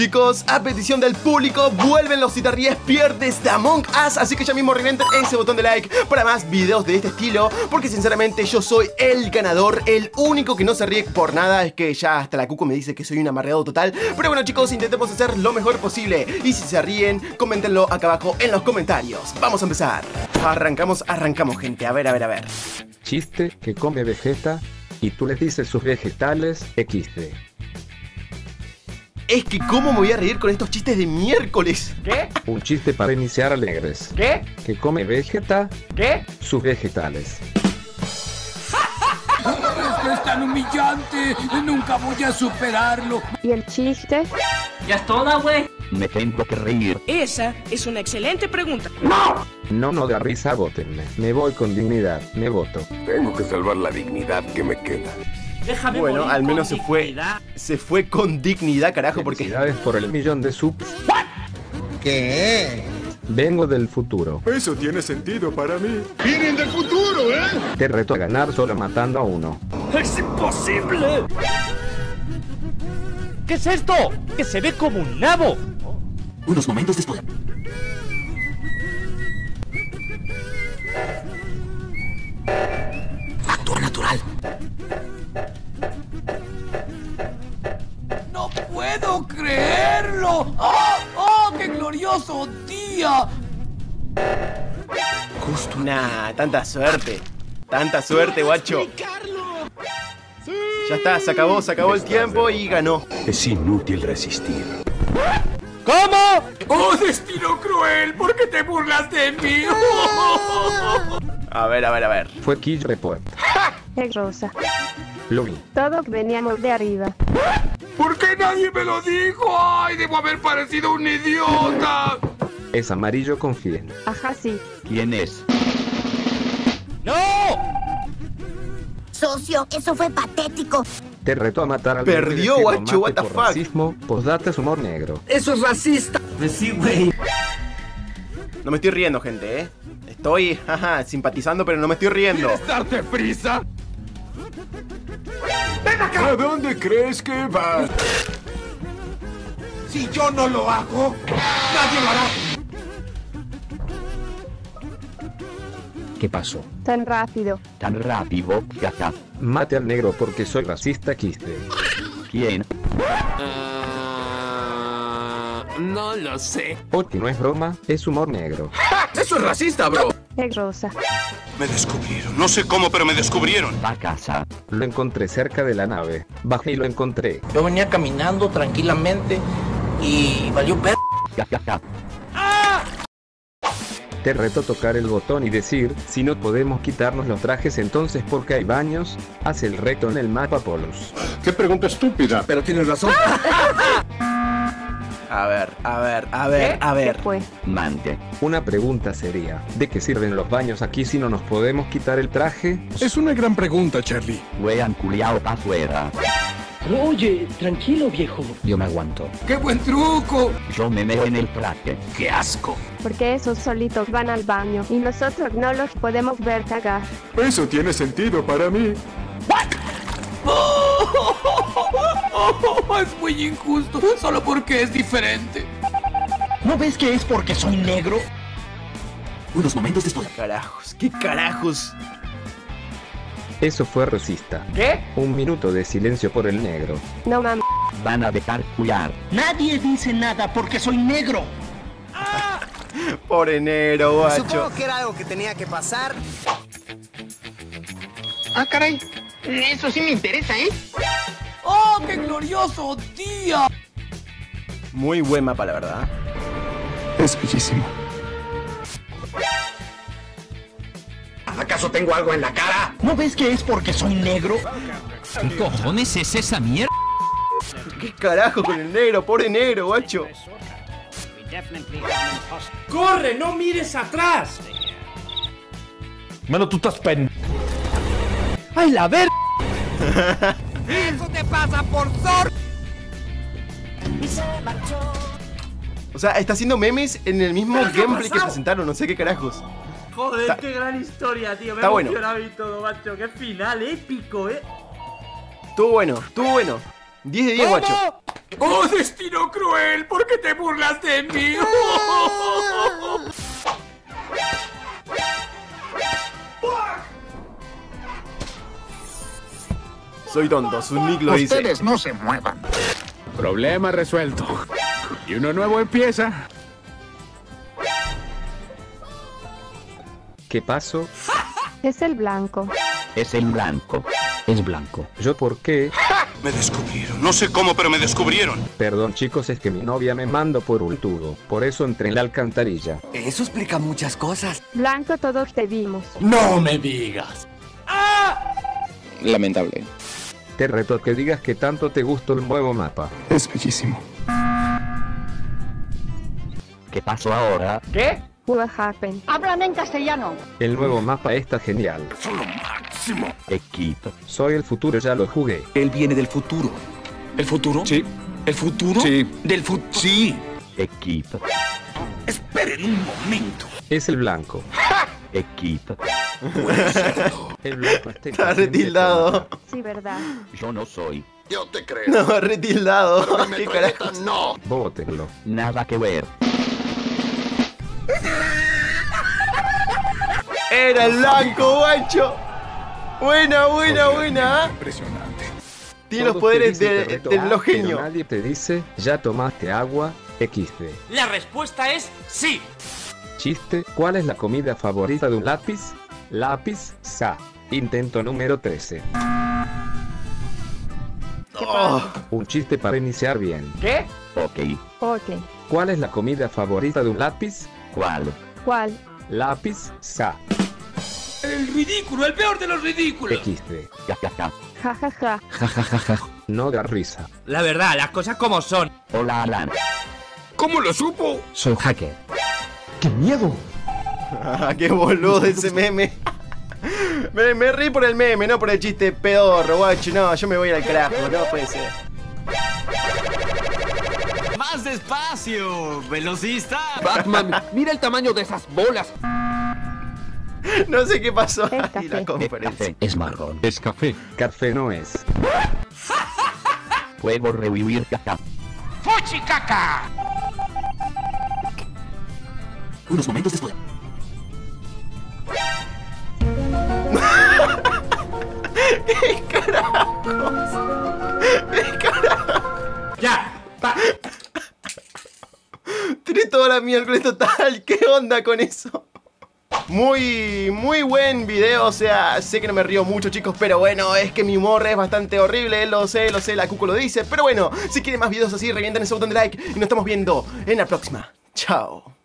Chicos, a petición del público, vuelven los si te ríes pierdes de Among Us Así que ya mismo revienten ese botón de like para más videos de este estilo Porque sinceramente yo soy el ganador, el único que no se ríe por nada Es que ya hasta la cuco me dice que soy un amarreado total Pero bueno chicos, intentemos hacer lo mejor posible Y si se ríen, coméntenlo acá abajo en los comentarios. Vamos a empezar. Arrancamos, arrancamos gente, a ver, a ver, a ver. Chiste que come Vegeta y tú le dices sus vegetales XD. Es que cómo me voy a reír con estos chistes de miércoles ¿Qué? Un chiste para iniciar alegres. ¿Qué? Que come Vegeta ¿Qué? sus vegetales. Esto es tan humillante. Nunca voy a superarlo. ¿Y el chiste? Ya es toda, güey. Me tengo que reír. Esa es una excelente pregunta. No, no da risa, votenme. Me voy con dignidad, me voto. Tengo que salvar la dignidad que me queda. Déjame Bueno, morir al menos se fue. Se fue con dignidad, carajo, porque... Felicidades por el millón de subs. ¿Qué? Vengo del futuro. Eso tiene sentido para mí. Te reto a ganar solo matando a uno. ¡Es imposible! ¿Qué es esto? ¡Que se ve como un nabo! Unos momentos después. Glorioso día! Nah, tanta suerte Tanta suerte, guacho Ya está, se acabó, se acabó el tiempo y ganó Es inútil resistir. ¿Cómo? ¡Oh, destino cruel! ¿Por qué te burlas de mí? A ver, a ver, a ver Fue Kill Report. Es rosa. Lo vi. Todos veníamos de arriba. ¿Por qué nadie me lo dijo? ¡Ay, debo haber parecido un idiota! Es amarillo, confíen. Ajá, sí. ¿Quién es? ¡No! Socio, eso fue patético. Te reto a matar al Perdió, guacho, what the fuck. racismo, es humor negro. ¡Eso es racista! Pues sí, güey. No me estoy riendo, gente, eh Estoy, jaja, simpatizando, pero no me estoy riendo ¡Darte prisa! ¿A dónde crees que vas? Si yo no lo hago, nadie lo hará. ¿Qué pasó? Tan rápido. Tan rápido, jaja. Mate al negro porque soy racista, quiste. ¿Quién? No lo sé. Porque no es broma, es humor negro. ¡Eso es racista, bro! Es rosa. Me descubrieron. No sé cómo, pero me descubrieron. A casa. Lo encontré cerca de la nave. Bajé y lo encontré. Yo venía caminando tranquilamente y valió per... Te reto a tocar el botón y decir, si no podemos quitarnos los trajes entonces porque hay baños, haz el reto en el mapa Polos. ¿Qué pregunta estúpida? Pero tienes razón. A ver, a ver, a ver, a ver ¿Qué fue? Mante. Una pregunta sería, ¿de qué sirven los baños aquí si no nos podemos quitar el traje? Es una gran pregunta, Charlie. Wean culiao pa' afuera. Oye, tranquilo, viejo. Yo me aguanto. ¡Qué buen truco! Yo me meo en el traje. ¡Qué asco! Porque esos solitos van al baño y nosotros no los podemos ver cagar. Eso tiene sentido para mí. es muy injusto, solo porque es diferente. ¿No ves que es porque soy negro? Unos momentos después. Carajos, qué carajos Eso fue racista. ¿Qué? Un minuto de silencio por el negro. No mames. Van a dejar culiar. Nadie dice nada porque soy negro. Por enero, guacho que era algo que tenía que pasar. Ah, caray. Eso sí me interesa, ¿eh? ¡Oh, qué glorioso día! Muy buen mapa, la verdad Es bellísimo. ¿Acaso tengo algo en la cara? ¿No ves que es porque soy negro? ¿Qué cojones es esa mierda? ¿Qué carajo con el negro? Por enero, guacho ¡Corre! ¡No mires atrás! Mano, tú estás pen... ¡Ay, la ver... ¡Eso te pasa por sor! O sea, está haciendo memes en el mismo ¿Pero qué ha gameplay que presentaron, no sé qué carajos Joder, Está- qué gran historia, tío. Me está he bueno. y todo, macho. Qué final épico, eh. Estuvo bueno, estuvo bueno 10 de 10, guacho ¡Oh, destino cruel! ¿Por qué te burlas de mí? Soy tonto, su nick lo dice. Ustedes no se muevan. Problema resuelto. Y uno nuevo empieza. ¿Qué pasó? Es el blanco. Es el blanco. Es blanco. ¿Yo por qué? Me descubrieron. No sé cómo, pero me descubrieron. Perdón chicos, es que mi novia me mandó por un tubo. Por eso entré en la alcantarilla. Eso explica muchas cosas. Blanco todos te vimos. No me digas. Lamentable. Te reto a que digas que tanto te gustó el nuevo mapa. Es bellísimo. ¿Qué pasó ahora? ¿Qué? What happened? Háblame en castellano. El nuevo mapa está genial. Equipo. Soy el futuro, ya lo jugué. Él viene del futuro. ¿El futuro? Sí. ¿El futuro? Sí. Del futuro. Sí. Equipo. Esperen un momento. Es el blanco. Equipo. El blanco está retildado. Sí, verdad. Yo no soy. Yo te creo. No, retildado. ¿Qué carajo? No. Bótenlo. Nada que ver. Era el blanco, guacho. Buena, buena, buena. Impresionante. Tiene los poderes del reloj pero genio. Nadie te dice, ya tomaste agua, XD. La respuesta es sí. Chiste, ¿cuál es la comida favorita de un lápiz? Lápiz, sa. Intento número 13. Oh, Un chiste para iniciar bien. ¿Qué? Ok. Ok. ¿Cuál es la comida favorita de un lápiz? ¿Cuál? ¿Cuál? Lápiz, sa. El ridículo, el peor de los ridículos. XD. Ja, ja, ja. Ja, ja, ja. Ja, ja, ja, ja. No da risa. La verdad, las cosas como son. Hola, Alan. ¿Cómo lo supo? Soy hacker. Ah, qué boludo ese meme. Me, me reí por el meme, no por el chiste pedorro, guacho. No, yo me voy al carajo, no puede ser. Más despacio, velocista. Batman, mira el tamaño de esas bolas. No sé qué pasó Es ahí café. la Es conferencia. café. Es marrón. Es café. Café no es. Puedo revivir caca. ¡Fuchicaca! Unos momentos después. Tiré toda la miércoles total. ¿Qué onda con eso? Muy, muy buen video, o sea, sé que no me río mucho chicos, pero bueno, es que mi humor es bastante horrible, lo sé, lo sé, la cuco lo dice, pero bueno, si quieren más videos así, revientan ese botón de like y nos estamos viendo en la próxima. Chao.